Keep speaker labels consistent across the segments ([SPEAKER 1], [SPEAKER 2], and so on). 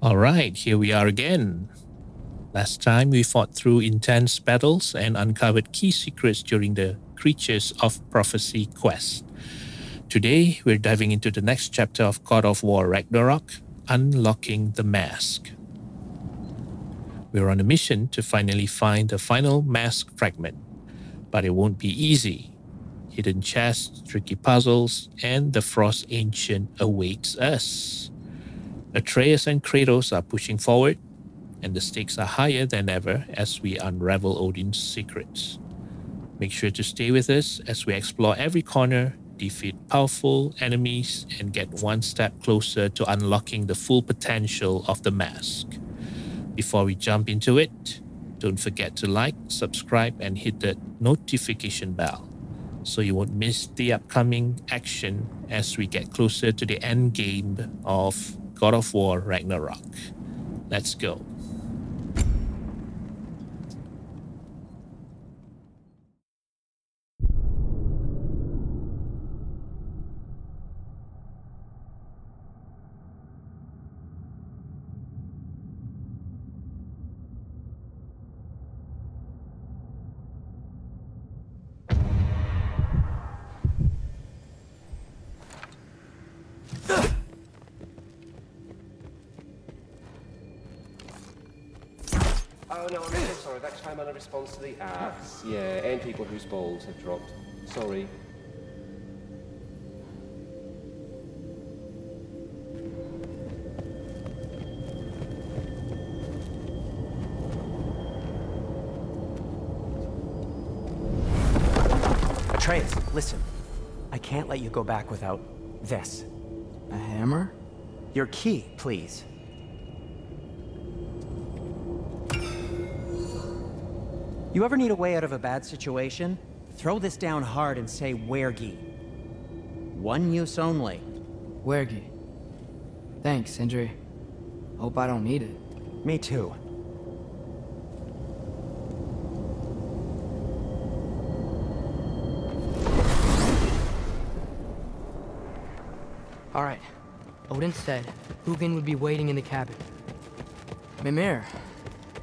[SPEAKER 1] All right, here we are again. Last time we fought through intense battles and uncovered key secrets during the Creatures of Prophecy quest. Today, we're diving into the next chapter of God of War Ragnarok Unlocking the Mask. We're on a mission to finally find the final mask fragment, but it won't be easy. Hidden chests, tricky puzzles, and the Frost Ancient awaits us. Atreus and Kratos are pushing forward, and the stakes are higher than ever as we unravel Odin's secrets. Make sure to stay with us as we explore every corner, defeat powerful enemies, and get one step closer to unlocking the full potential of the mask. Before we jump into it, don't forget to like, subscribe, and hit the notification bell so you won't miss the upcoming action as we get closer to the end game of God of War Ragnarok. Let's go.
[SPEAKER 2] Have dropped. Sorry.
[SPEAKER 3] Atreus, listen. I can't let you go back without this.
[SPEAKER 4] A hammer?
[SPEAKER 3] Your key, please. You ever need a way out of a bad situation? Throw this down hard and say Wergi. One use only.
[SPEAKER 4] Wergi. Thanks, Sindri. Hope I don't need it.
[SPEAKER 3] Me too.
[SPEAKER 4] All right. Odin said Hugin would be waiting in the cabin. Mimir,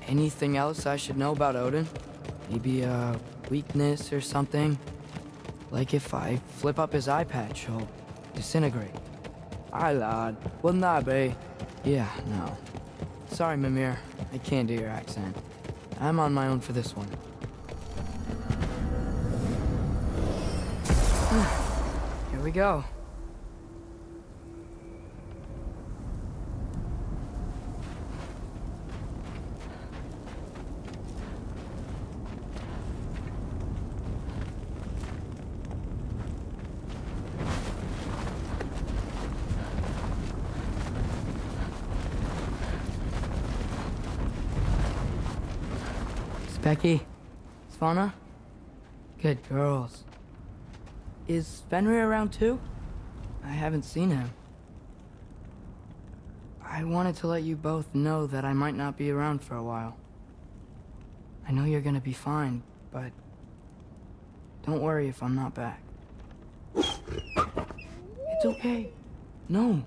[SPEAKER 4] anything else I should know about Odin? Maybe a weakness or something? Like if I flip up his eye patch, he'll disintegrate. Aye, lad. Wouldn't that be? Yeah, no. Sorry, Mimir. I can't do your accent. I'm on my own for this one. Here we go. Speki, Svanna, good girls. Is Fenrir around too? I haven't seen him. I wanted to let you both know that I might not be around for a while. I know you're gonna be fine, but don't worry if I'm not back. It's okay. No.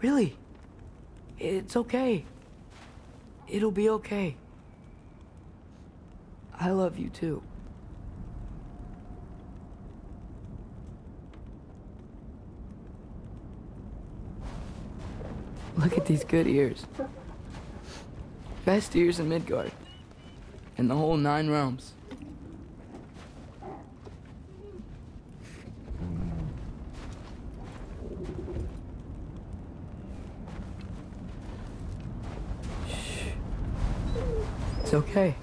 [SPEAKER 4] Really. It's okay. It'll be okay. I love you too. Look at these good ears. Best ears in Midgard. In the whole nine realms. Shh. It's okay.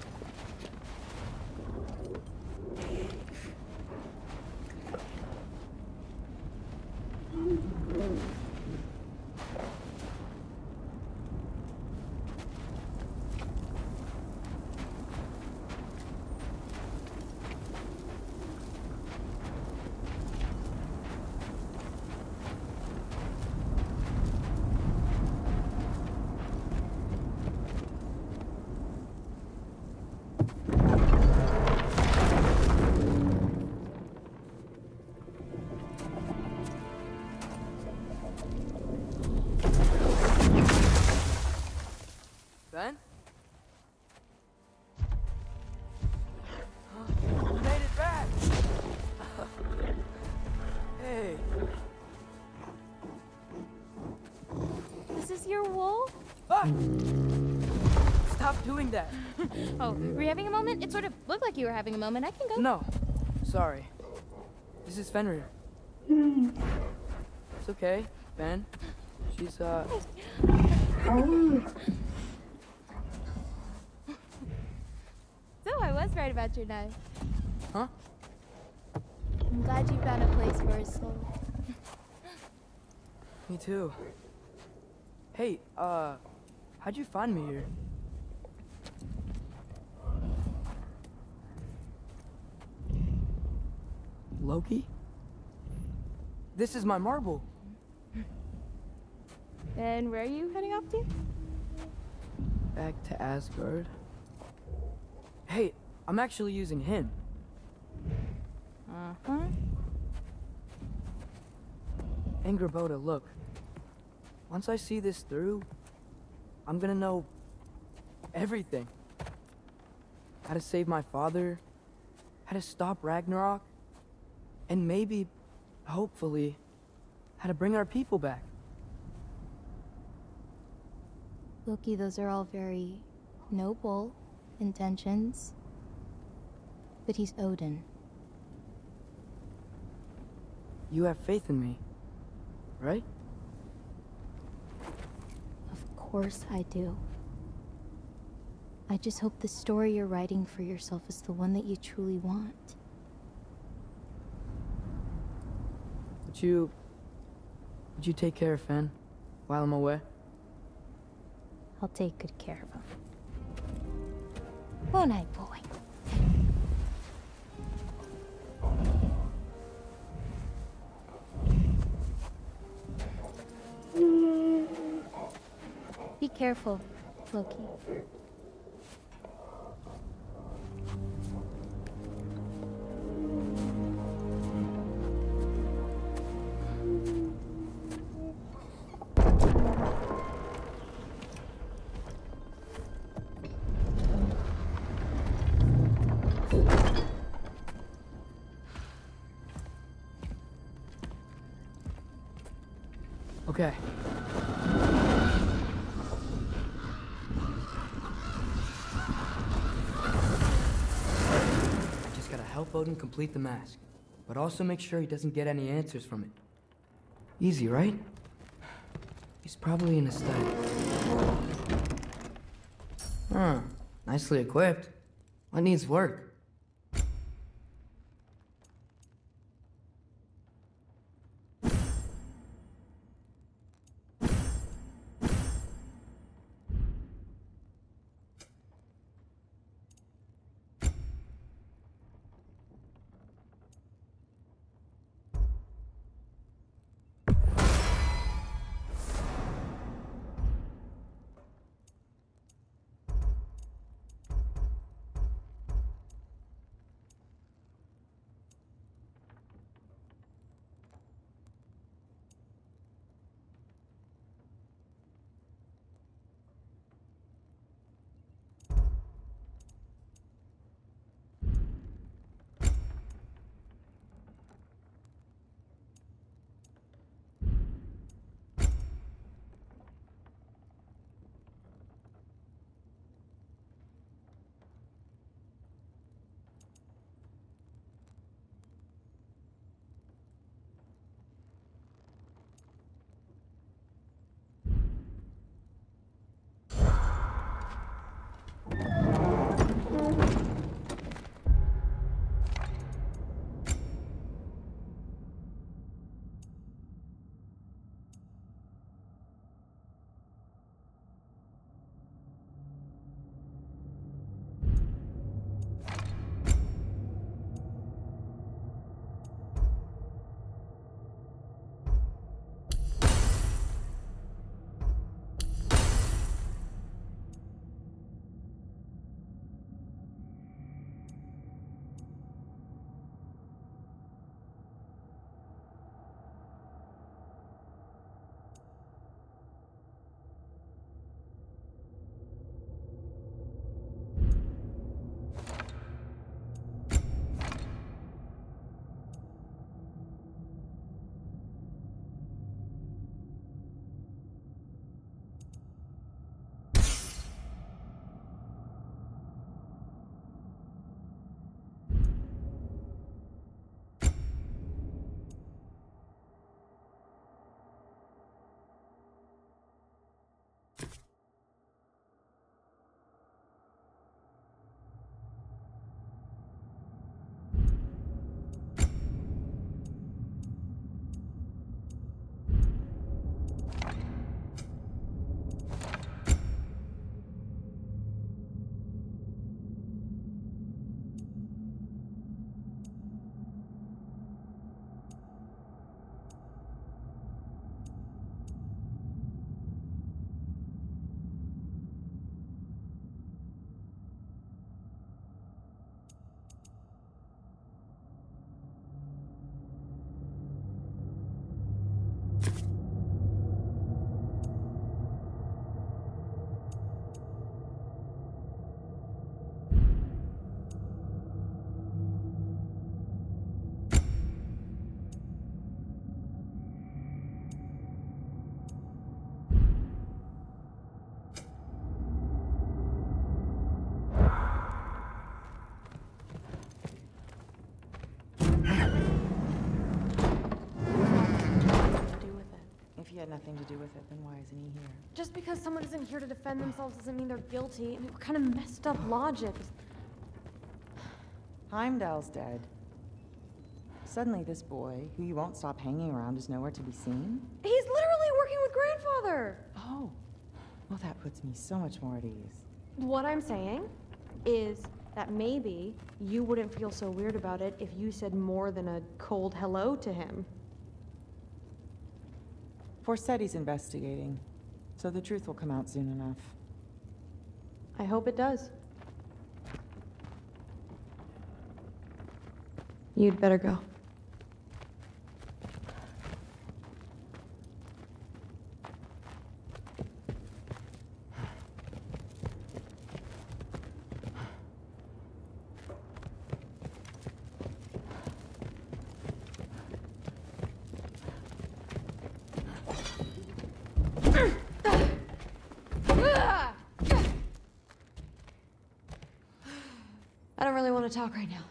[SPEAKER 4] Doing that.
[SPEAKER 5] Oh, were you having a moment? It sort of looked like you were having a moment. I can go.
[SPEAKER 4] No, sorry. This is Fenrir. It's okay, Fen. She's, uh...
[SPEAKER 5] So I was right about your knife.
[SPEAKER 4] Huh?
[SPEAKER 5] I'm glad you found a place for his soul.
[SPEAKER 4] Me too. Hey, uh... How'd you find me here? Loki? This is my marble.
[SPEAKER 5] And where are you heading off to?
[SPEAKER 4] Back to Asgard. Hey, I'm actually using him.
[SPEAKER 5] Uh-huh.
[SPEAKER 4] Angrboda, look. Once I see this through, I'm gonna know everything. How to save my father, how to stop Ragnarok, and maybe, hopefully, how to bring our people back.
[SPEAKER 5] Loki, those are all very noble intentions. But he's Odin.
[SPEAKER 4] You have faith in me, right?
[SPEAKER 5] Of course I do. I just hope the story you're writing for yourself is the one that you truly want.
[SPEAKER 4] Would you... Would you take care of Fen while I'm away?
[SPEAKER 5] I'll take good care of him. Won't I, boy? Be careful, Loki.
[SPEAKER 4] Complete the mask, but also make sure he doesn't get any answers from it. Easy, right? He's probably in a study. Huh. Nicely equipped. What needs work?
[SPEAKER 6] Nothing to do with it, then why isn't he here?
[SPEAKER 7] Just because someone isn't here to defend themselves doesn't mean they're guilty. I mean, what kind of messed up logic?
[SPEAKER 6] Heimdall's dead. Suddenly this boy, who you won't stop hanging around, is nowhere to be seen?
[SPEAKER 7] He's literally working with grandfather!
[SPEAKER 6] Oh. Well, that puts me so much more at ease.
[SPEAKER 7] What I'm saying is that maybe you wouldn't feel so weird about it if you said more than a cold hello to him.
[SPEAKER 6] Forseti's investigating, so the truth will come out soon enough.
[SPEAKER 7] I hope it does. You'd better go. Talk right now.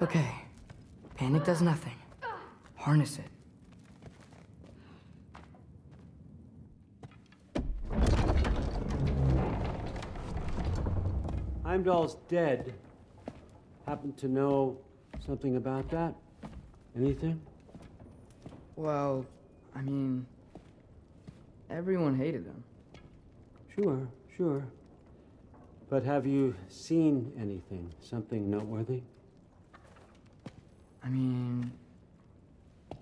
[SPEAKER 4] Okay. Panic does nothing. Harness it.
[SPEAKER 8] Heimdall's dead. Happen to know something about that? Anything?
[SPEAKER 4] Well, I mean, everyone hated him.
[SPEAKER 8] Sure, sure. But have you seen anything? Something noteworthy?
[SPEAKER 4] I mean,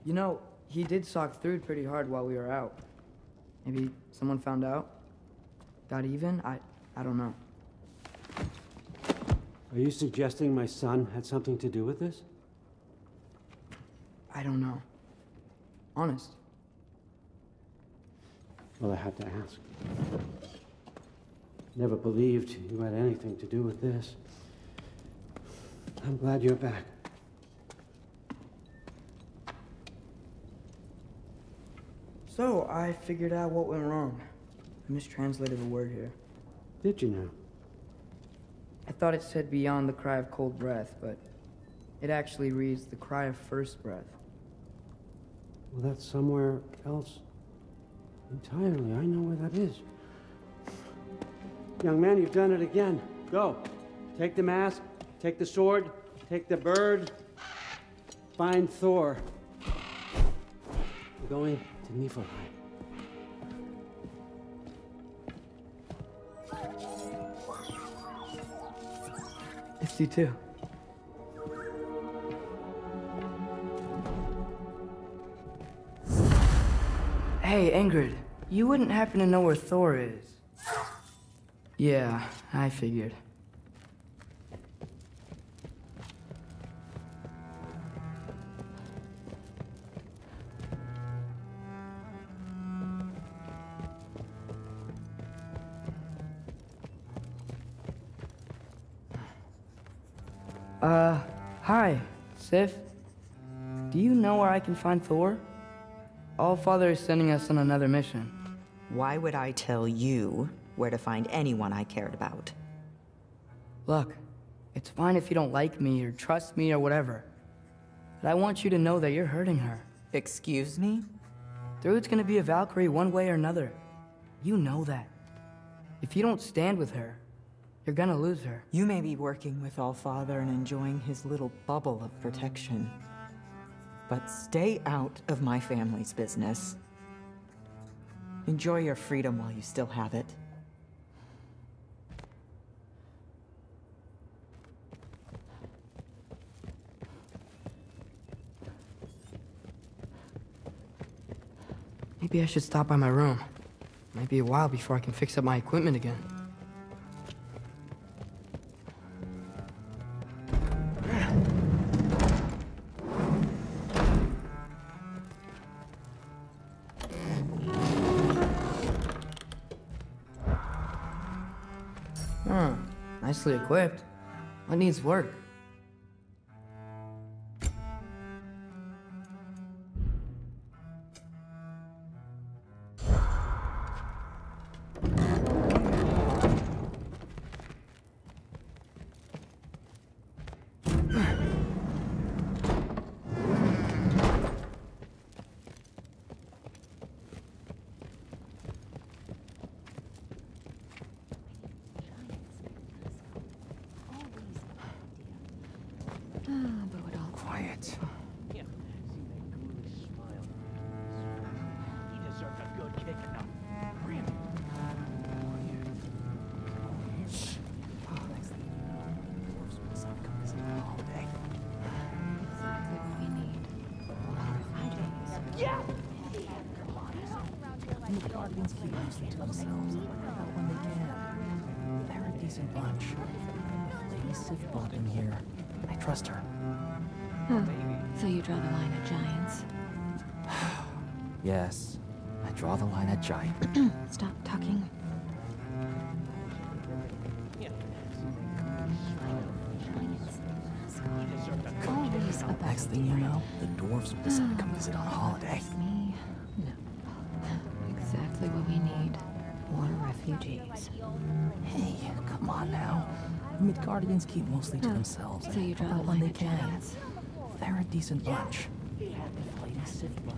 [SPEAKER 4] you know, he did sock through pretty hard while we were out. Maybe someone found out? Got even? I, I don't know.
[SPEAKER 8] Are you suggesting my son had something to do with this?
[SPEAKER 4] I don't know. Honest.
[SPEAKER 8] Well, I had to ask. Never believed you had anything to do with this. I'm glad you're back.
[SPEAKER 4] So, I figured out what went wrong. I mistranslated a word here.
[SPEAKER 8] Did you know?
[SPEAKER 4] I thought it said beyond the cry of cold breath, but it actually reads the cry of first breath.
[SPEAKER 8] Well, that's somewhere else entirely. I know where that is. Young man, you've done it again. Go. Take the mask, take the sword, take the bird. Find Thor. We're going to Niflheim.
[SPEAKER 4] It's you too. Hey, Ingrid, you wouldn't happen to know where Thor is? Yeah, I figured. Uh, hi, Sif. Do you know where I can find Thor? Allfather is sending us on another mission.
[SPEAKER 9] Why would I tell you where to find anyone I cared about?
[SPEAKER 4] Look, it's fine if you don't like me or trust me or whatever. But I want you to know that you're hurting her.
[SPEAKER 9] Excuse me?
[SPEAKER 4] Thrud's gonna be a Valkyrie one way or another. You know that. If you don't stand with her, you're gonna lose her.
[SPEAKER 9] You may be working with Allfather and enjoying his little bubble of protection. But stay out of my family's business. Enjoy your freedom while you still have it.
[SPEAKER 4] Maybe I should stop by my room. Might be a while before I can fix up my equipment again. Equipped. What needs work?
[SPEAKER 10] The Midgardians keep mostly to themselves, when they can, they're a decent bunch. Lady Sif brought them here, I trust her.
[SPEAKER 11] So you draw the line at giants.
[SPEAKER 10] Yes, I draw the line at giant.
[SPEAKER 11] Stop talking.
[SPEAKER 10] Next thing you know, the dwarves will decide to come visit on a holiday.
[SPEAKER 11] me. No. Exactly what we need. More refugees.
[SPEAKER 10] Hey, come on now. The Midgardians keep mostly to
[SPEAKER 11] Oh,
[SPEAKER 10] themselves,
[SPEAKER 11] so you draw the
[SPEAKER 10] when they
[SPEAKER 11] at
[SPEAKER 10] can,
[SPEAKER 11] giants.
[SPEAKER 10] they're a decent bunch. If Lady Sif brought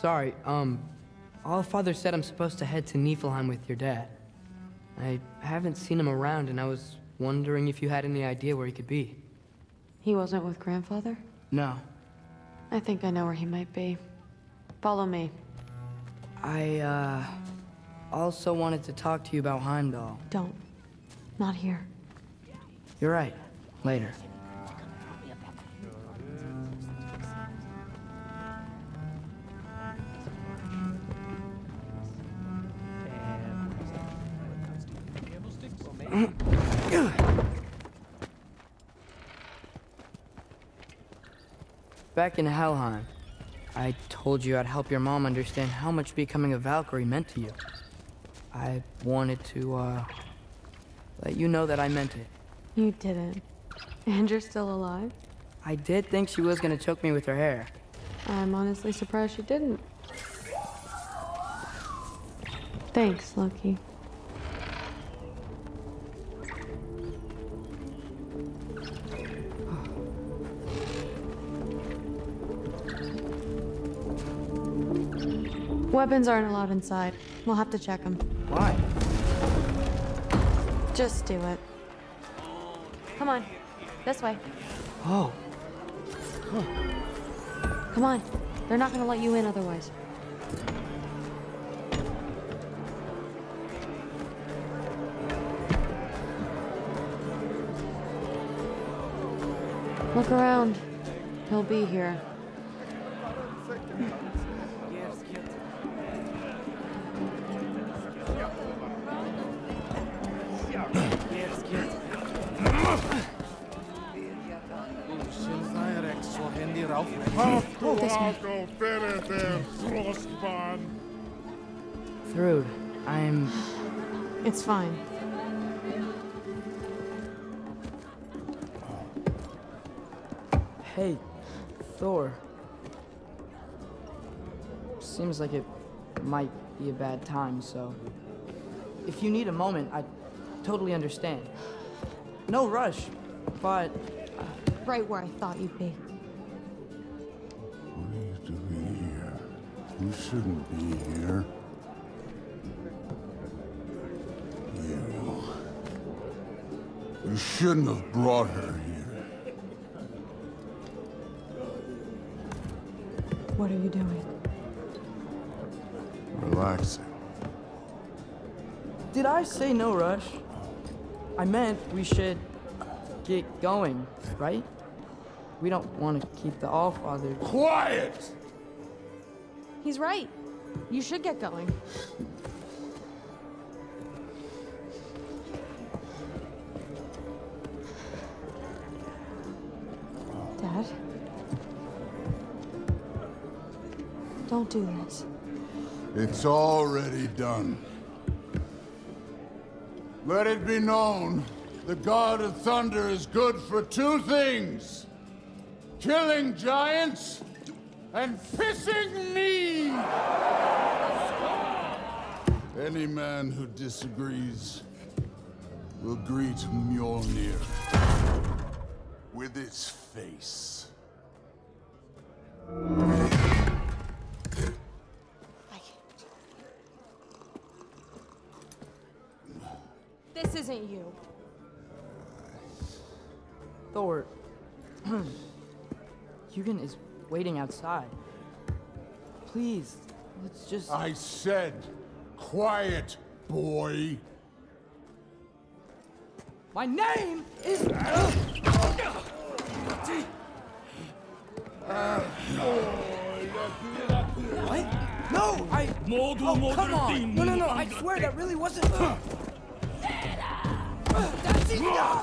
[SPEAKER 4] Sorry, um, All Father said I'm supposed to head to Niflheim with your dad. I haven't seen him around, and I was wondering if you had any idea where he could be.
[SPEAKER 12] He wasn't with grandfather?
[SPEAKER 4] No.
[SPEAKER 12] I think I know where he might be. Follow me.
[SPEAKER 4] I, uh, also wanted to talk to you about Heimdall.
[SPEAKER 12] Don't. Not here.
[SPEAKER 4] You're right. Later. Back in Helheim, I told you I'd help your mom understand how much becoming a Valkyrie meant to you. I wanted to, uh, let you know that I meant it.
[SPEAKER 12] You didn't. And you're still alive?
[SPEAKER 4] I did think she was gonna choke me with her hair.
[SPEAKER 12] I'm honestly surprised she didn't. Thanks, Loki. Weapons aren't allowed inside. We'll have to check them.
[SPEAKER 4] Why?
[SPEAKER 12] Just do it. Come on. This way.
[SPEAKER 4] Oh,
[SPEAKER 12] Come on. They're not gonna let you in otherwise. Look around. He'll be here.
[SPEAKER 4] Thrud, I'm.
[SPEAKER 12] It's fine.
[SPEAKER 4] Hey, Thor. Seems like it might be a bad time, so. If you need a moment, I totally understand. No rush, but.
[SPEAKER 12] Uh, right where I thought you'd be.
[SPEAKER 13] You shouldn't be here. You. You shouldn't have brought her here.
[SPEAKER 12] What are you doing?
[SPEAKER 13] Relaxing.
[SPEAKER 4] Did I say no rush? I meant we should get going, right? We don't want to keep the Allfather.
[SPEAKER 13] Quiet!
[SPEAKER 12] He's right. You should get going. Dad? Don't do this.
[SPEAKER 13] It's already done. Let it be known the God of Thunder is good for two things killing giants and pissing me! Any man who disagrees will greet Mjolnir with its face.
[SPEAKER 7] this isn't you.
[SPEAKER 4] Thor. Hugin is waiting outside. Please, let's just.
[SPEAKER 13] I said, quiet, boy.
[SPEAKER 4] My name is. what? No, I. Oh, come on! No, no, no! I swear that really wasn't. That's enough!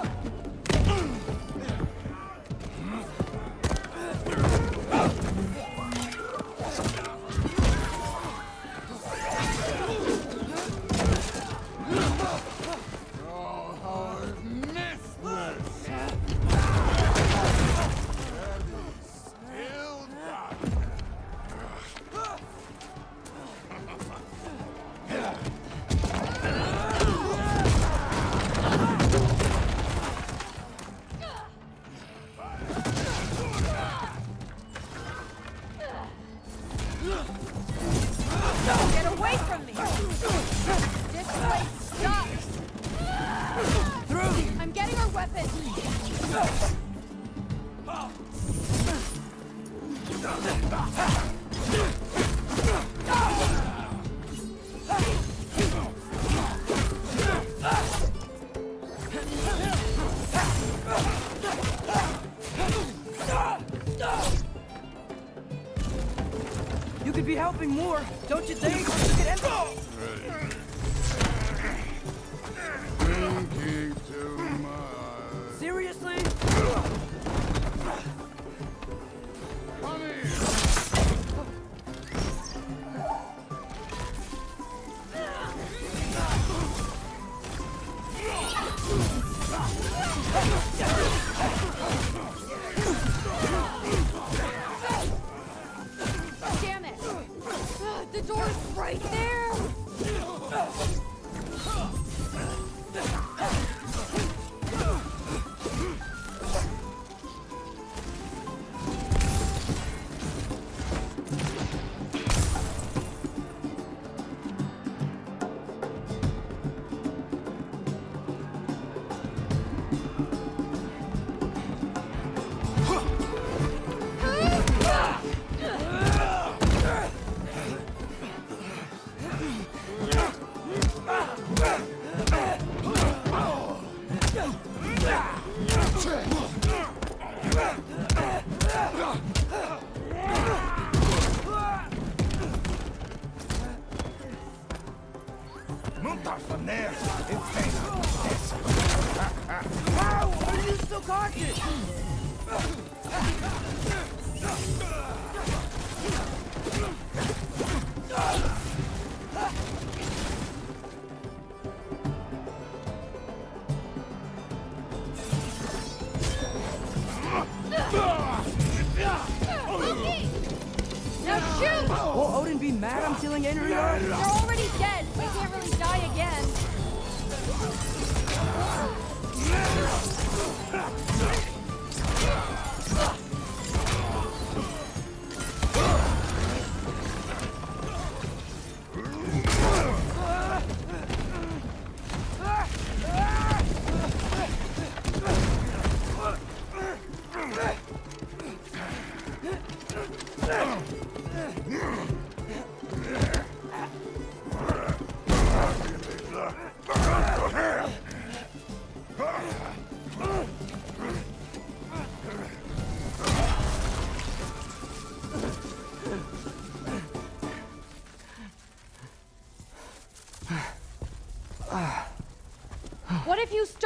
[SPEAKER 4] More, don't you think?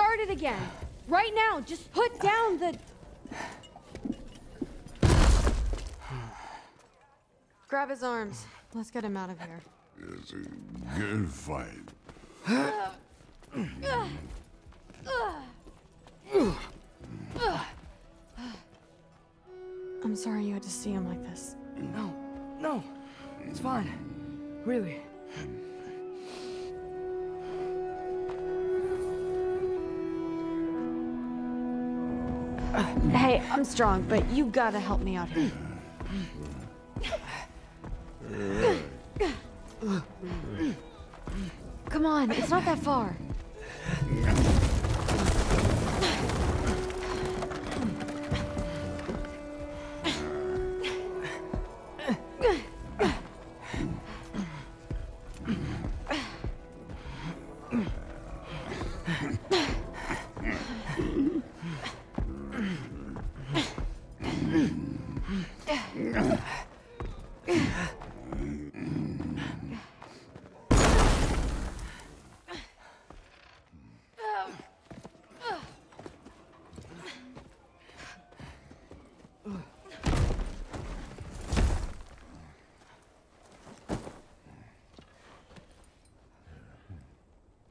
[SPEAKER 7] What if you started again? Right now, just put down the... Grab his arms. Let's get him out of here.
[SPEAKER 13] It's a good fight.
[SPEAKER 7] I'm sorry you had to see him like this.
[SPEAKER 4] No, no, it's fine. Really.
[SPEAKER 7] I'm strong, but you gotta help me out here. Come on, it's not that far.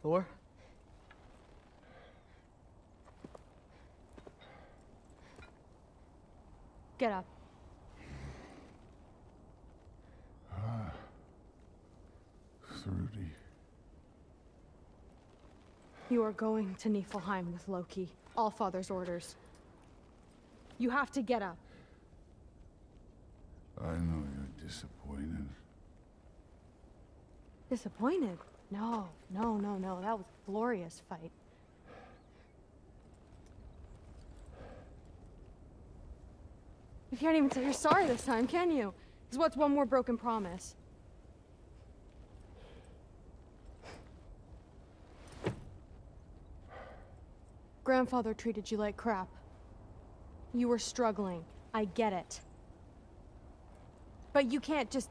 [SPEAKER 4] Thor?
[SPEAKER 7] Get up. Ah.
[SPEAKER 13] Thrudy.
[SPEAKER 7] You are going to Niflheim with Loki. All Father's orders. You have to get up.
[SPEAKER 13] I know you're disappointed.
[SPEAKER 7] Disappointed? No, no, no, no. That was a glorious fight. You can't even say you're sorry this time, can you? Because what's one more broken promise? Grandfather treated you like crap. You were struggling. I get it. But you can't just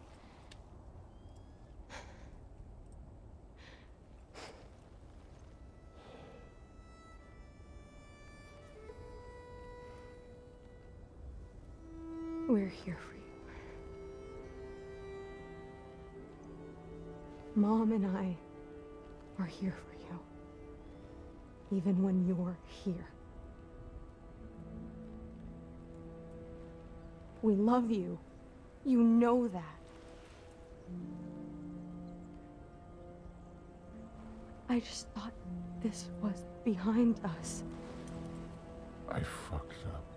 [SPEAKER 7] here for you. Mom and I are here for you. Even when you're here. We love you. You know that. I just thought this was behind us.
[SPEAKER 13] I fucked up.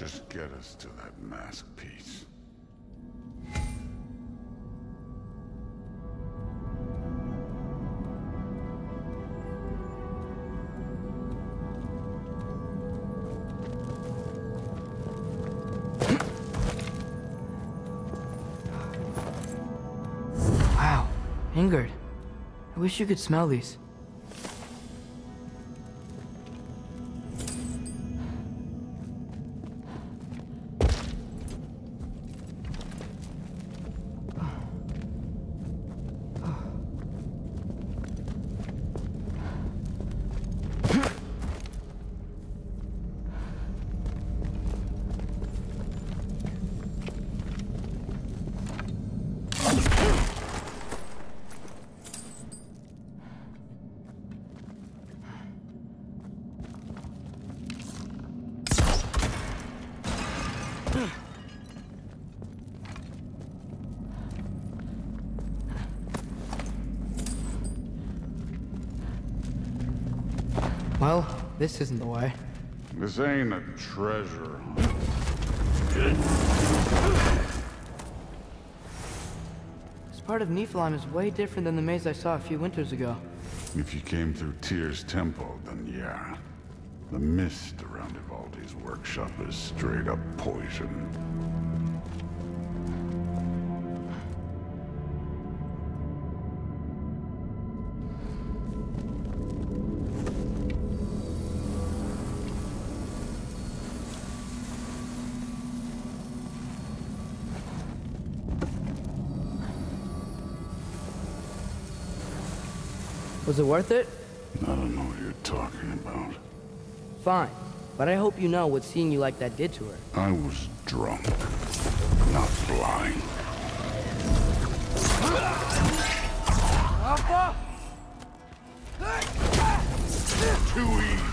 [SPEAKER 13] Just get us to that mask piece.
[SPEAKER 4] Wow, Ingrid. I wish you could smell these. This isn't the way.
[SPEAKER 13] This ain't a treasure hunt.
[SPEAKER 4] This part of Niflheim is way different than the maze I saw a few winters ago.
[SPEAKER 13] If you came through Tyr's temple, then yeah. The mist around Ivaldi's workshop is straight up poison.
[SPEAKER 4] Was it worth it?
[SPEAKER 13] I don't know what you're talking about.
[SPEAKER 4] Fine. But I hope you know what seeing you like that did to her.
[SPEAKER 13] I was drunk, not blind. Alpha! Too easy.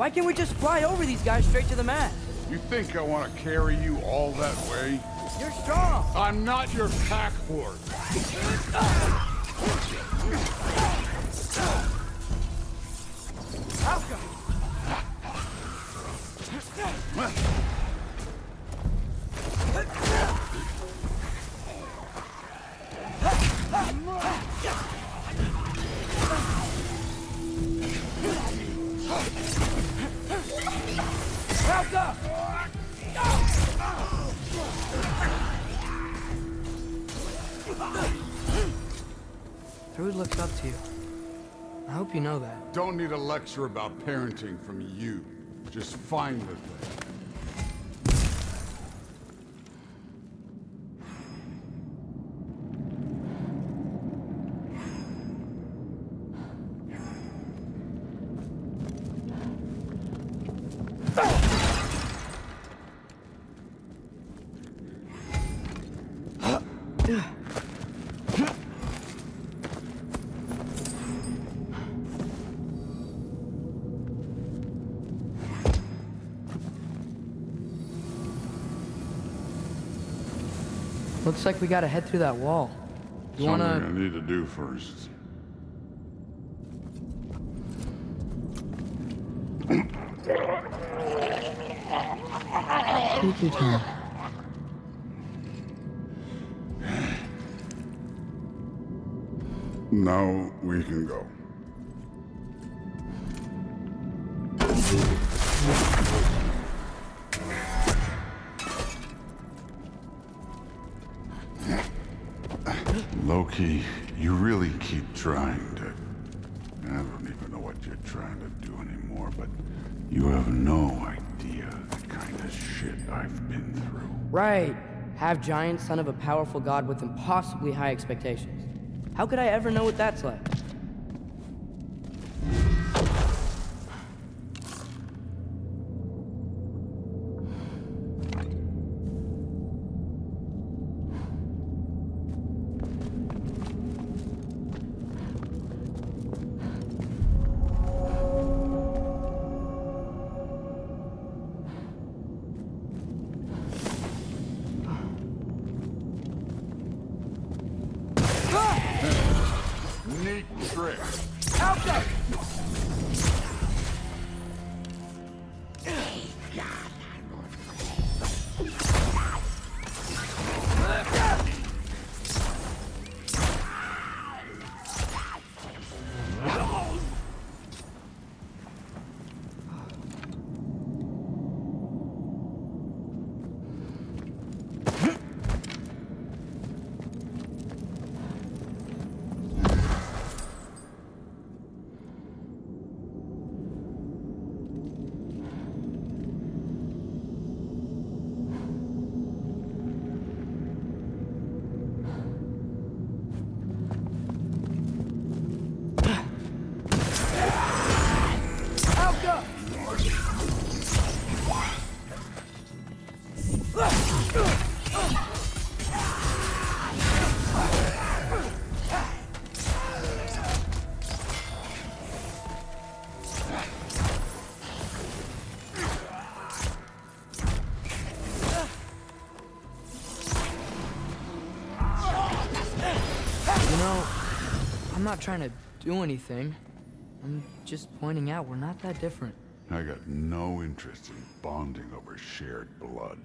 [SPEAKER 4] Why can't we just fly over these guys straight to the mat?
[SPEAKER 13] You think I want to carry you all that way?
[SPEAKER 4] You're strong.
[SPEAKER 13] I'm not your pack horse.
[SPEAKER 4] Thrud looks up to you. I hope you know that.
[SPEAKER 13] Don't need a lecture about parenting from you. Just find the thing.
[SPEAKER 4] Looks like we gotta head through that wall. You
[SPEAKER 13] Something
[SPEAKER 4] wanna...
[SPEAKER 13] I need to do first.
[SPEAKER 4] Take your time.
[SPEAKER 13] Now we can go. What you're trying to do anymore, but you have no idea the kind of shit I've been through.
[SPEAKER 4] Right. Half giant, son of a powerful god with impossibly high expectations. How could I ever know what that's like? Not trying to do anything. I'm just pointing out we're not that different.
[SPEAKER 13] I got no interest in bonding over shared blood.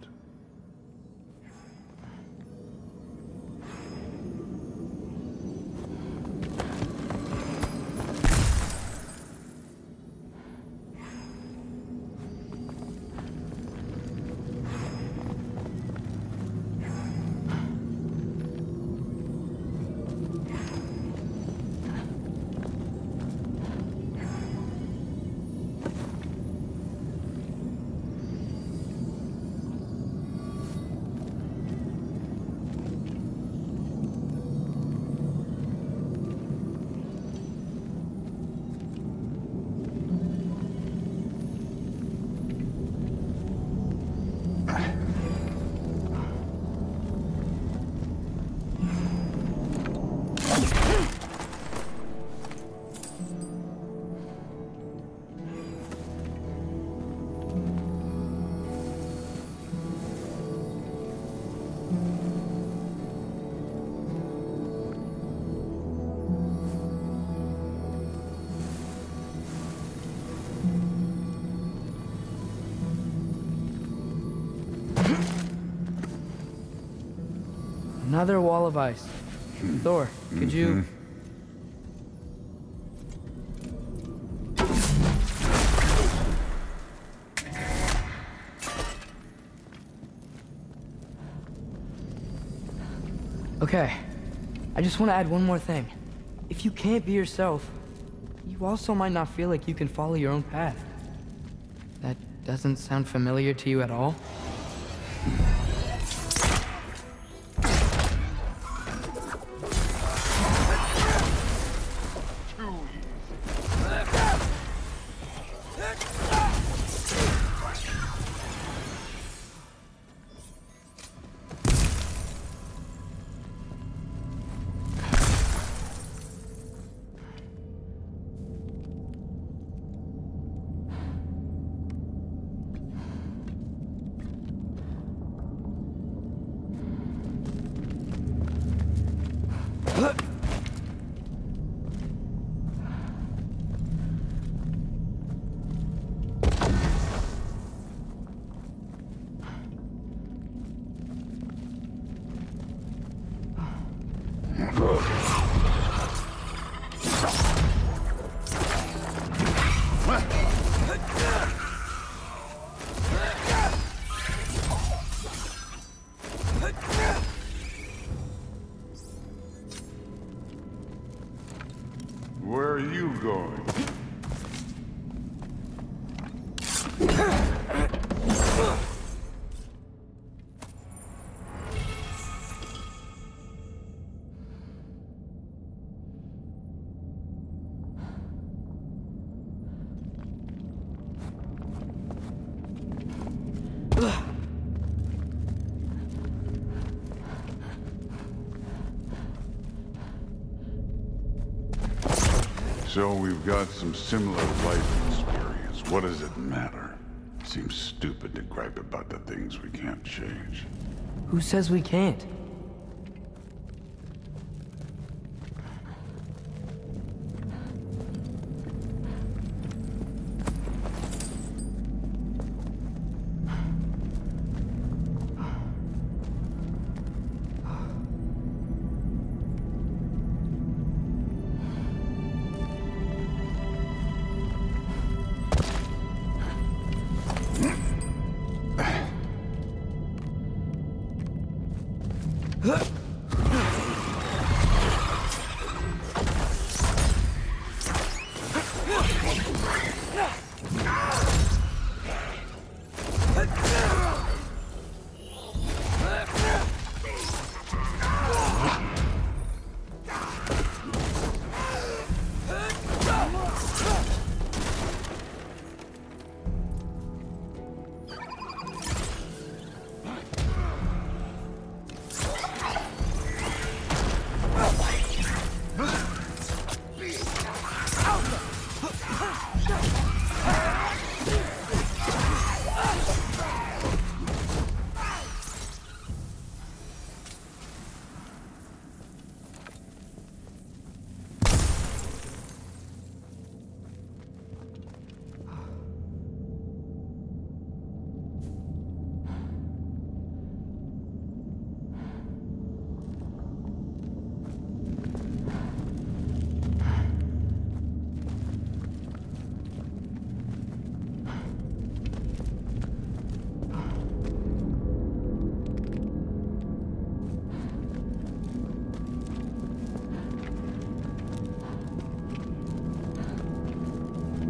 [SPEAKER 4] Another wall of ice. Thor, could you... Mm-hmm. Okay, I just want to add one more thing. If you can't be yourself, you also might not feel like you can follow your own path. That doesn't sound familiar to you at all? So we've got some similar life experience. What does it matter? Seems stupid to gripe about the things we can't change. Who says we can't?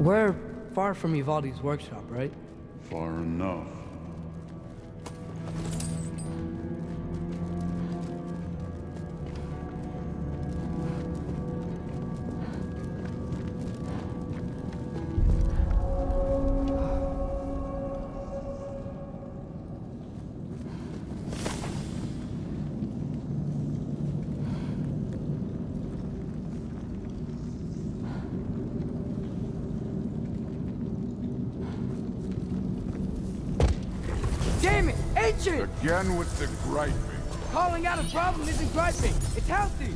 [SPEAKER 4] We're far from Ivaldi's workshop, right?
[SPEAKER 13] Far enough.
[SPEAKER 4] A problem isn't griping. It's healthy.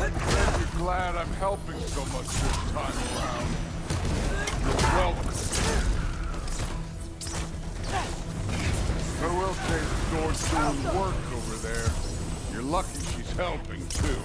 [SPEAKER 13] Be glad I'm helping so much this time around. You're welcome. I will say the sword's doing work over there. You're lucky she's helping, too.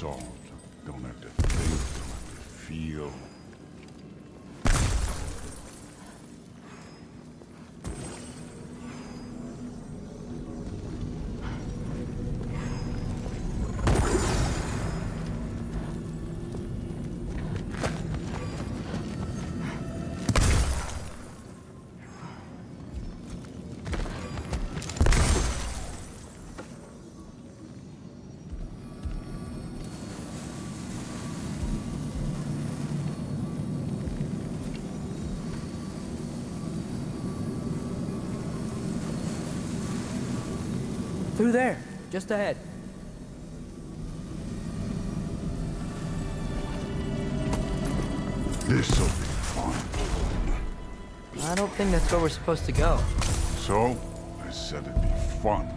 [SPEAKER 13] Problem
[SPEAKER 4] Through there, just ahead.
[SPEAKER 13] This'll be fun.
[SPEAKER 4] I don't think that's where we're supposed to go.
[SPEAKER 13] So, I said it'd be fun.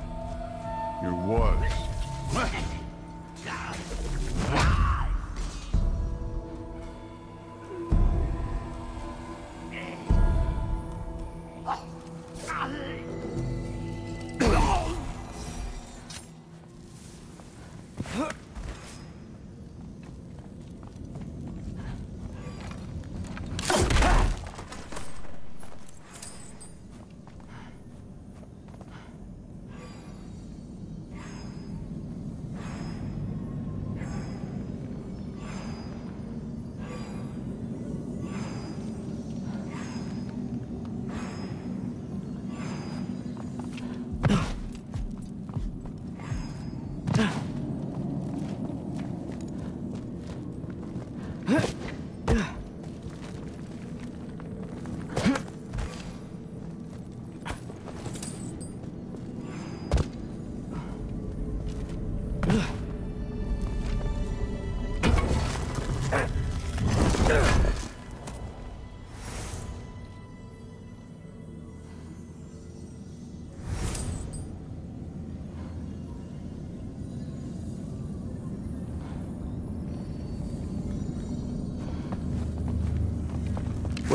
[SPEAKER 13] It was.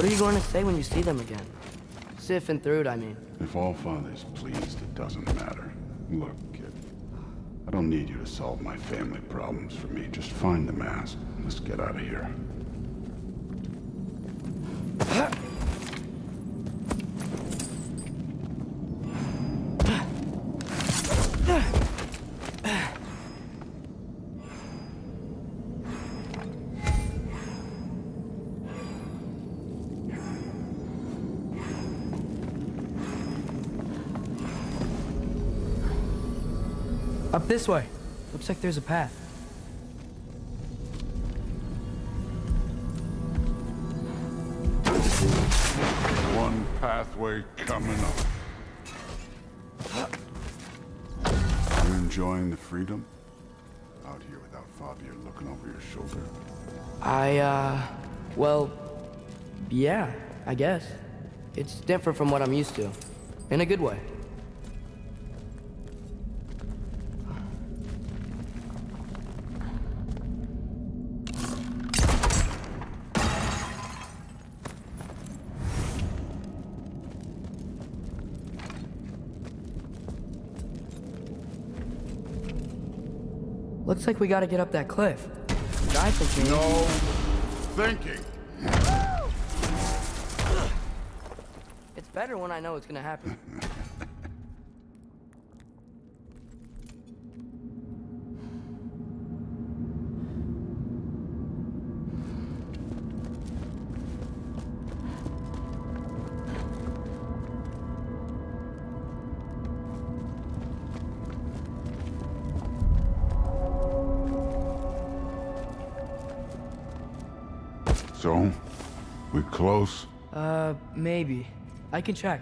[SPEAKER 4] What are you going to say when you see them again? Sif and Thrud, I mean.
[SPEAKER 13] If all father's pleased, it doesn't matter. Look, kid. I don't need you to solve my family problems for me. Just find the mask. Let's get out of here.
[SPEAKER 4] This way. Looks like there's a path.
[SPEAKER 13] One pathway coming up. You enjoying the freedom? out here without Fabio looking over your shoulder?
[SPEAKER 4] I, uh, well, yeah, I guess. It's different from what I'm used to. In a good way. Looks like we gotta get up that cliff. I think
[SPEAKER 13] No thinking.
[SPEAKER 4] It's better when I know it's gonna happen. Maybe. I can check.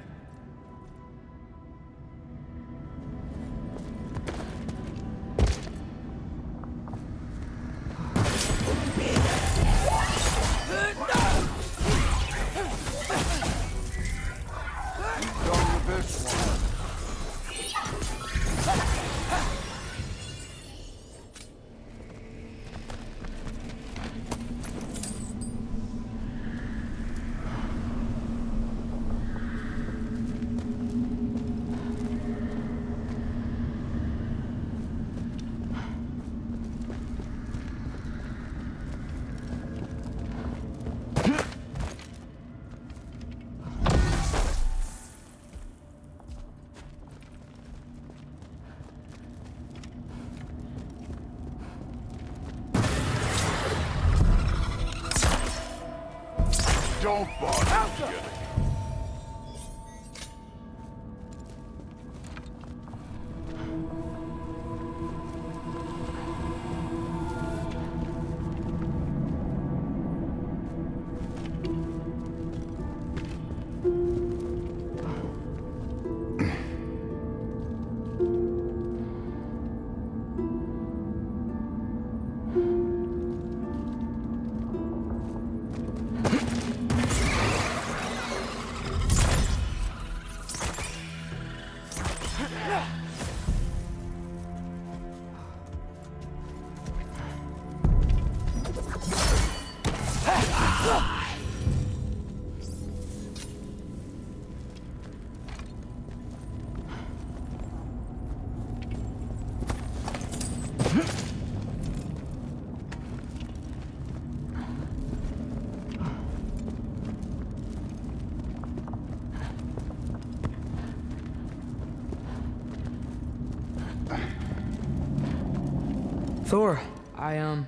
[SPEAKER 4] Thor, I, um,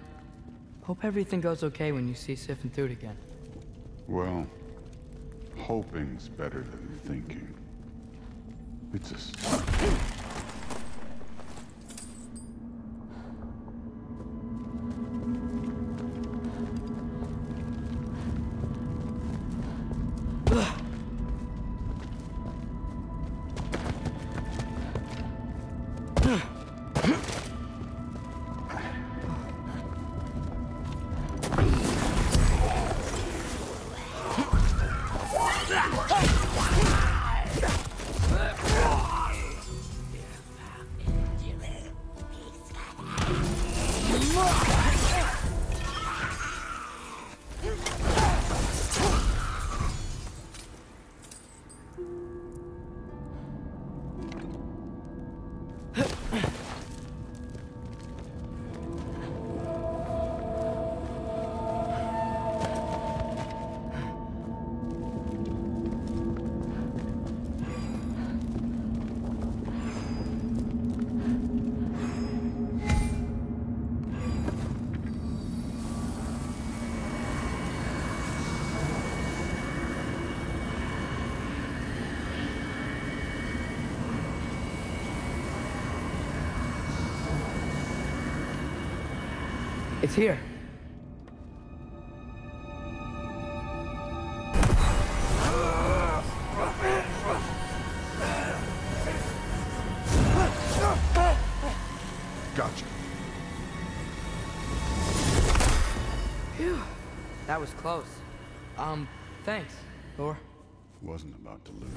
[SPEAKER 4] hope everything goes okay when you see Sif and Thrud again.
[SPEAKER 13] Well, hoping's better than thinking. It's a start.
[SPEAKER 4] It's here.
[SPEAKER 13] Gotcha. Phew.
[SPEAKER 4] That was close. Um, thanks, Thor.
[SPEAKER 13] Wasn't about to lose.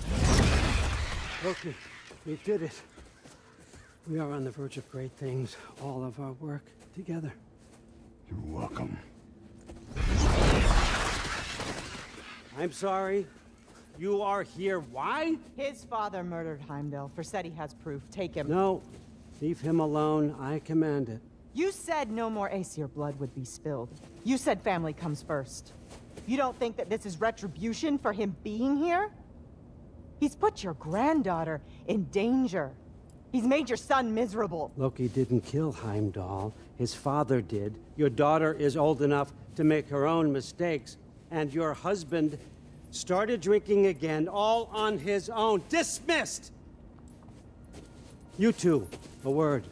[SPEAKER 8] Loki, we did it. We are on the verge of great things, all of our work together.
[SPEAKER 13] You're welcome.
[SPEAKER 8] I'm sorry. You are here. Why?
[SPEAKER 6] His father murdered Heimdall. Forseti has proof. Take him.
[SPEAKER 8] No. Leave him alone. I command it.
[SPEAKER 6] You said no more Aesir blood would be spilled. You said family comes first. You don't think that this is retribution for him being here? He's put your granddaughter in danger. He's made your son miserable.
[SPEAKER 8] Loki didn't kill Heimdall. His father did. Your daughter is old enough to make her own mistakes. And your husband started drinking again, all on his own. Dismissed! You two, a word.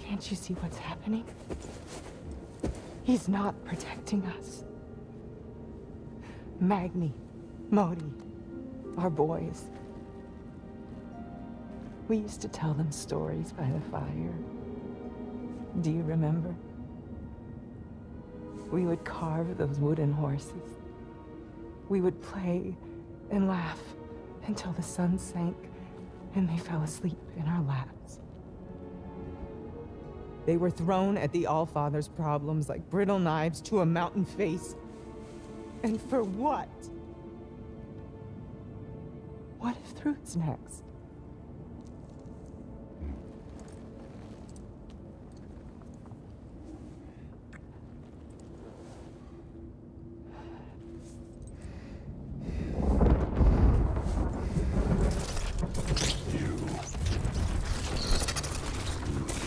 [SPEAKER 6] Can't you see what's happening? He's not protecting us. Magni, Modi, our boys. We used to tell them stories by the fire. Do you remember? We would carve those wooden horses. We would play and laugh until the sun sank and they fell asleep in our laps. They were thrown at the All-Father's problems like brittle knives to a mountain face. And for what? What if Thrud's next?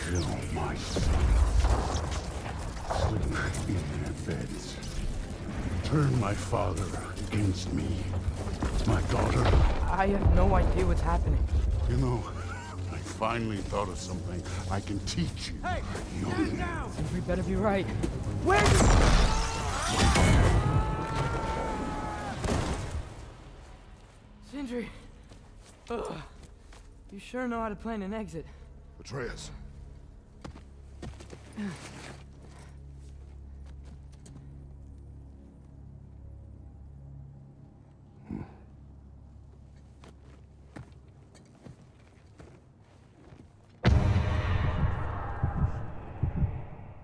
[SPEAKER 13] Kill my son. Sleep in their beds. Turn my father against me. My daughter.
[SPEAKER 4] I have no idea what's happening.
[SPEAKER 13] You know, I finally thought of something I can teach you. Hey, stand down!
[SPEAKER 4] We better be right.
[SPEAKER 6] Where
[SPEAKER 4] Sindri! Ugh. You sure know how to plan an exit.
[SPEAKER 13] Atreus.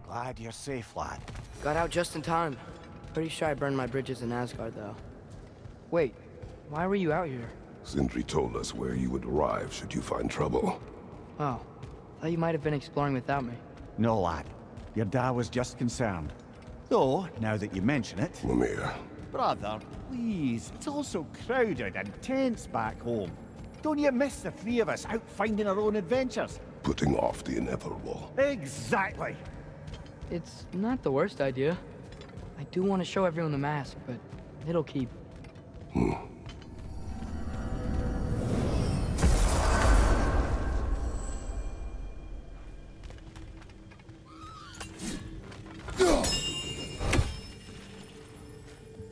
[SPEAKER 14] Glad you're safe, lad.
[SPEAKER 4] Got out just in time. Pretty sure I burned my bridges in Asgard, though. Wait, why were you out here?
[SPEAKER 15] Sindri told us where you would arrive should you find trouble.
[SPEAKER 4] Oh, thought you might have been exploring without me.
[SPEAKER 14] No, lad. Your dad was just concerned. Though, now that you mention it...
[SPEAKER 15] Mimir.
[SPEAKER 14] Brother, please. It's all so crowded and tense back home. Don't you miss the three of us out finding our own adventures?
[SPEAKER 15] Putting off the inevitable.
[SPEAKER 14] Exactly.
[SPEAKER 4] It's not the worst idea. I do want to show everyone the mask, but it'll keep.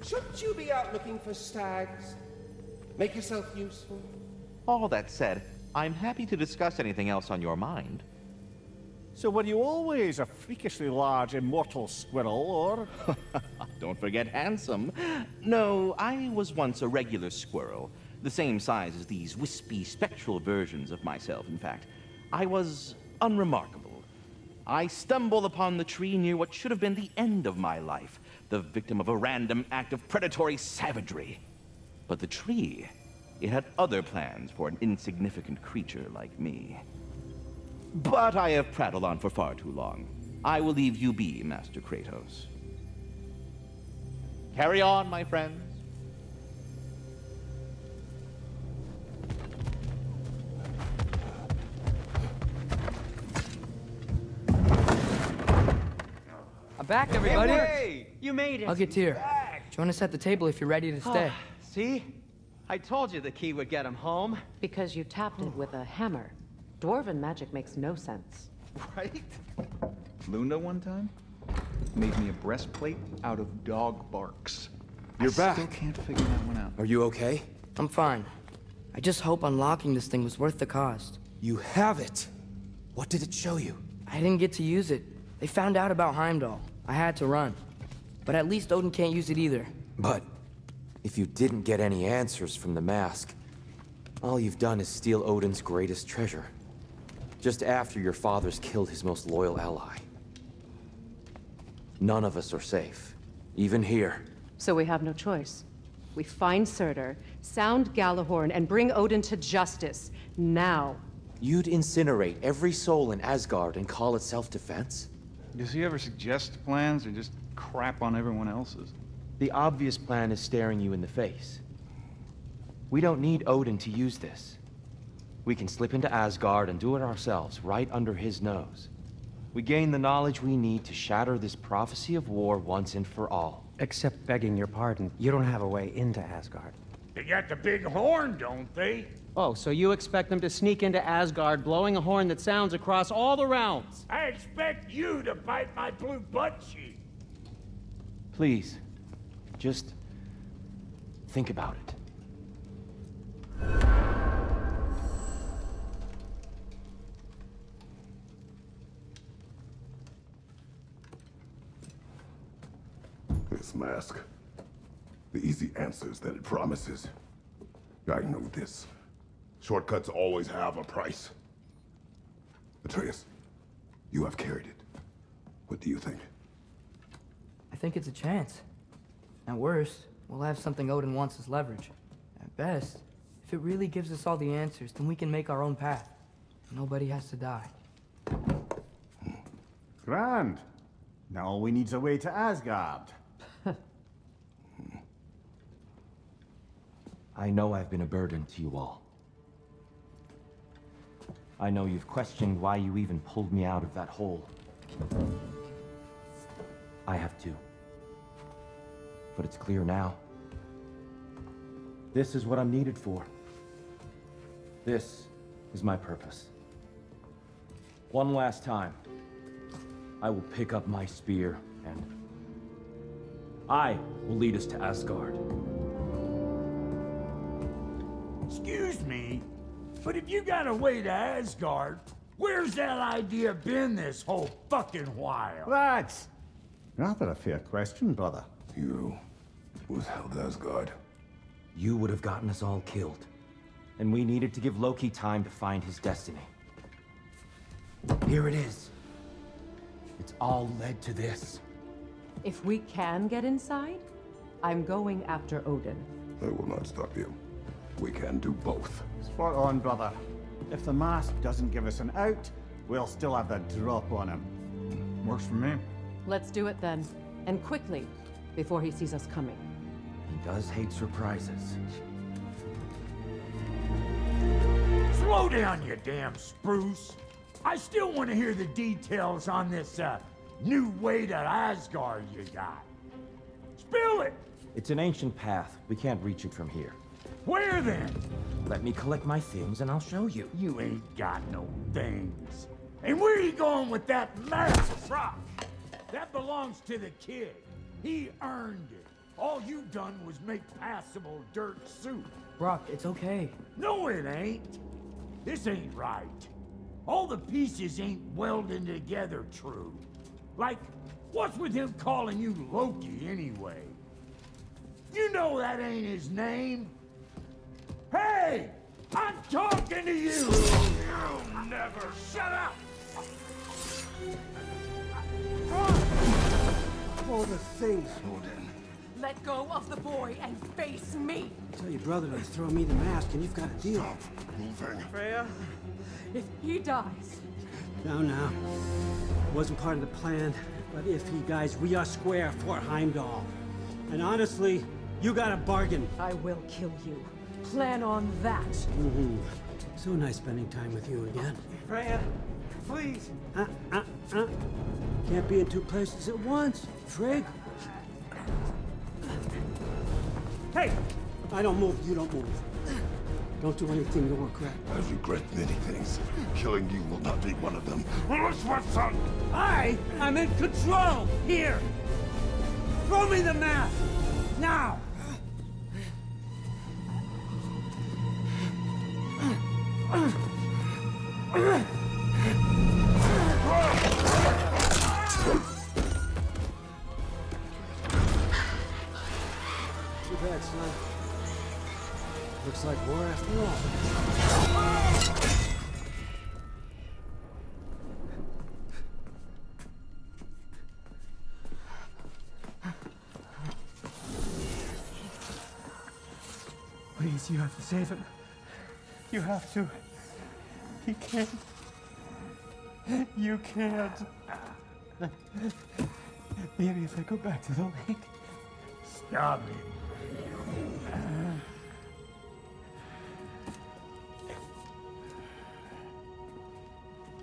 [SPEAKER 2] Shouldn't you be out looking for stags? Make yourself useful.
[SPEAKER 16] All that said, I'm happy to discuss anything else on your mind.
[SPEAKER 14] So were you always a freakishly large immortal squirrel, or...?
[SPEAKER 16] Don't forget handsome. No, I was once a regular squirrel. The same size as these wispy, spectral versions of myself, in fact. I was unremarkable. I stumbled upon the tree near what should have been the end of my life, the victim of a random act of predatory savagery. But the tree, it had other plans for an insignificant creature like me. But I have prattled on for far too long. I will leave you be, Master Kratos. Carry on, my friends.
[SPEAKER 4] I'm back, everybody.
[SPEAKER 17] Hey, you made it.
[SPEAKER 4] I'll get here. Join us at the table if you're ready to ah, stay.
[SPEAKER 17] See? I told you the key would get him home.
[SPEAKER 18] Because you tapped it with a hammer. Dwarven magic makes no sense.
[SPEAKER 17] Right?
[SPEAKER 19] Lunda one time made me a breastplate out of dog barks.
[SPEAKER 20] You're
[SPEAKER 19] I
[SPEAKER 20] back.
[SPEAKER 19] Still can't figure that one out.
[SPEAKER 20] Are you okay?
[SPEAKER 4] I'm fine. I just hope unlocking this thing was worth the cost.
[SPEAKER 20] You have it. What did it show you?
[SPEAKER 4] I didn't get to use it. They found out about Heimdall. I had to run. But at least Odin can't use it either.
[SPEAKER 20] But if you didn't get any answers from the mask, all you've done is steal Odin's greatest treasure. Just after your father's killed his most loyal ally. None of us are safe. Even here.
[SPEAKER 18] So we have no choice. We find Surtur, sound Gjallarhorn, and bring Odin to justice. Now.
[SPEAKER 20] You'd incinerate every soul in Asgard and call it self-defense?
[SPEAKER 19] Does he ever suggest plans or just crap on everyone else's?
[SPEAKER 20] The obvious plan is staring you in the face. We don't need Odin to use this. We can slip into Asgard and do it ourselves, right under his nose. We gain the knowledge we need to shatter this prophecy of war once and for all.
[SPEAKER 21] Except begging your pardon, you don't have a way into Asgard.
[SPEAKER 22] They got the big horn, don't they?
[SPEAKER 21] Oh, so you expect them to sneak into Asgard blowing a horn that sounds across all the realms?
[SPEAKER 22] I expect you to bite my blue butt cheek.
[SPEAKER 20] Please, just think about it.
[SPEAKER 15] This mask. The easy answers that it promises. I know this. Shortcuts always have a price. Atreus, you have carried it. What do you think?
[SPEAKER 4] I think it's a chance. At worst, we'll have something Odin wants as leverage. At best, if it really gives us all the answers, then we can make our own path. Nobody has to die. Hmm.
[SPEAKER 14] Grand. Now all we need is a way to Asgard.
[SPEAKER 20] I know I've been a burden to you all. I know you've questioned why you even pulled me out of that hole. I have too. But it's clear now. This is what I'm needed for. This is my purpose. One last time, I will pick up my spear and I will lead us to Asgard.
[SPEAKER 22] But if you got a way to Asgard, where's that idea been this whole fucking while?
[SPEAKER 14] Lads! Rather a fair question, brother.
[SPEAKER 15] You withheld Asgard.
[SPEAKER 20] You would have gotten us all killed. And we needed to give Loki time to find his destiny. Here it is. It's all led to this.
[SPEAKER 18] If we can get inside, I'm going after Odin.
[SPEAKER 15] I will not stop you. We can do both.
[SPEAKER 14] Spot on, brother. If the mask doesn't give us an out, we'll still have the drop on him.
[SPEAKER 19] Works for me.
[SPEAKER 18] Let's do it then. And quickly, before he sees us coming.
[SPEAKER 20] He does hate surprises.
[SPEAKER 22] Slow down, you damn spruce. I still want to hear the details on this, uh, new way to Asgard you got. Spill it!
[SPEAKER 20] It's an ancient path. We can't reach it from here.
[SPEAKER 22] Where then?
[SPEAKER 20] Let me collect my things and I'll show you.
[SPEAKER 22] You ain't got no things. And where are you going with that massive rock? That belongs to the kid. He earned it. All you done was make passable dirt soup.
[SPEAKER 4] Brok, it's okay.
[SPEAKER 22] No, it ain't. This ain't right. All the pieces ain't welding together true. Like, what's with him calling you Loki anyway? You know that ain't his name. Hey! I'm talking to you! You never shut up!
[SPEAKER 8] For the things,
[SPEAKER 22] Odin.
[SPEAKER 7] Let go of the boy and face me.
[SPEAKER 8] Tell your brother to throw me the mask and you've got a deal.
[SPEAKER 15] Moving.
[SPEAKER 7] Freya, if he dies,
[SPEAKER 8] No, no. Wasn't part of the plan, but if he dies, we are square for Heimdall. And honestly, you got a bargain.
[SPEAKER 7] I will kill you. Plan on that.
[SPEAKER 8] Mm-hmm. So nice spending time with you again.
[SPEAKER 14] Freya, please.
[SPEAKER 8] Uh, uh, uh. Can't be in two places at once, Frigg. Hey! I don't move, you don't move. Don't do anything you'll regret.
[SPEAKER 15] I regret many things. Killing you will not be one of them. son!
[SPEAKER 8] I am in control! Here! Throw me the mask! Now!
[SPEAKER 23] Have to save him. You have to. He can't. You can't. Maybe if I go back to the lake.
[SPEAKER 13] Stop it.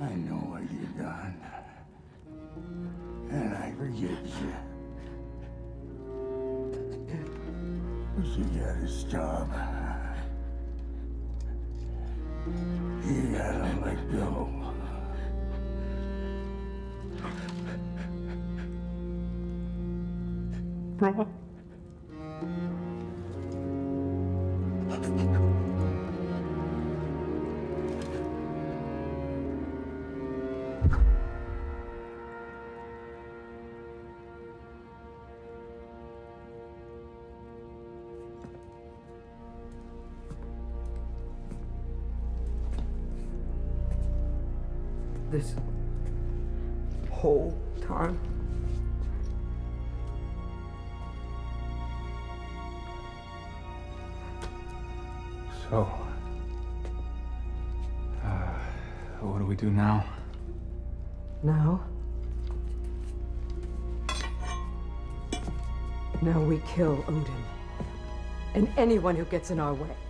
[SPEAKER 13] I know what you've done.
[SPEAKER 4] This whole time?
[SPEAKER 19] So, uh, what do we do now?
[SPEAKER 24] Now? Now we kill Odin. And anyone who gets in our way.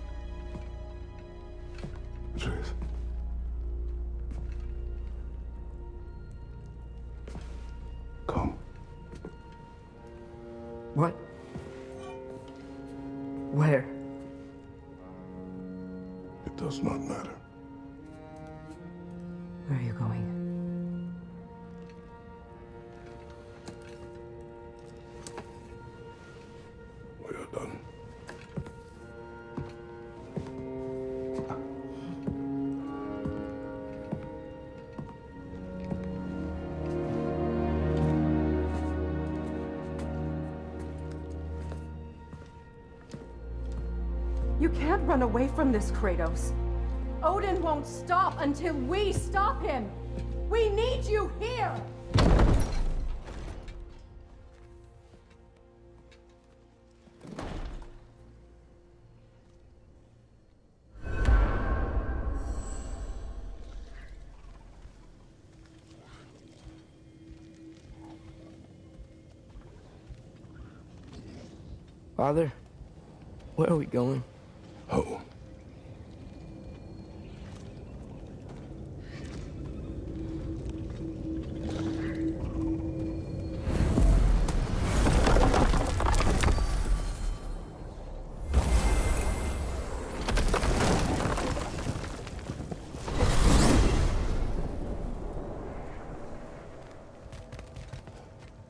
[SPEAKER 24] Run away from this, Kratos. Odin won't stop until we stop him. We need you here.
[SPEAKER 4] Father, where are we going?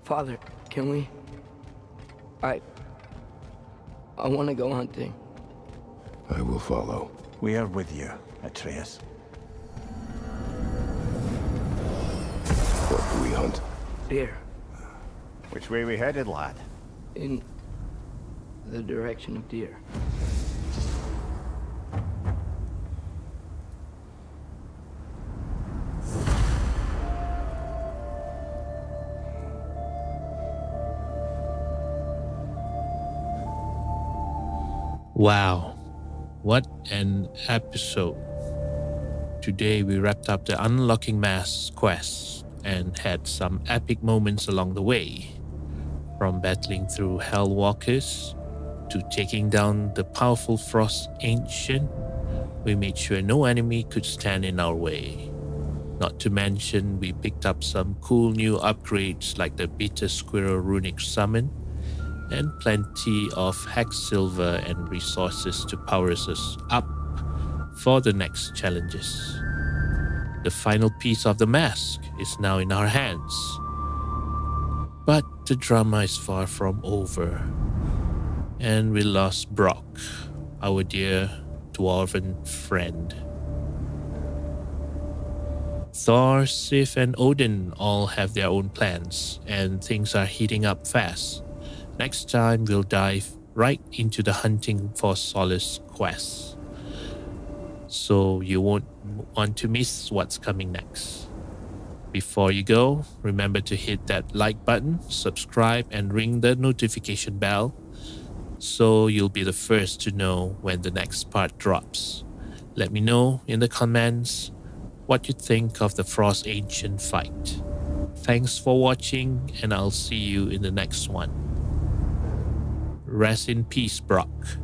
[SPEAKER 4] Father, can we? I. I want to go hunting.
[SPEAKER 15] I will follow.
[SPEAKER 13] We are with you, Atreus.
[SPEAKER 15] What do we hunt?
[SPEAKER 4] Deer.
[SPEAKER 14] Which way we headed, lad?
[SPEAKER 4] In the direction of deer.
[SPEAKER 1] Wow, what an episode. Today we wrapped up the Unlocking Mask quest and had some epic moments along the way. From battling through Hellwalkers to taking down the powerful Frost Ancient, we made sure no enemy could stand in our way. Not to mention, we picked up some cool new upgrades like the Bitter Squirrel Runic Summon and plenty of hacksilver and resources to power us up for the next challenges. The final piece of the mask is now in our hands. But the drama is far from over. And we lost Brok, our dear dwarven friend. Thor, Sif, and Odin all have their own plans, and things are heating up fast. Next time, we'll dive right into the hunting for solace quest. So you won't want to miss what's coming next. Before you go, remember to hit that like button, subscribe, and ring the notification bell so you'll be the first to know when the next part drops. Let me know in the comments what you think of the Frost Ancient fight. Thanks for watching, and I'll see you in the next one. Rest in peace, Brok.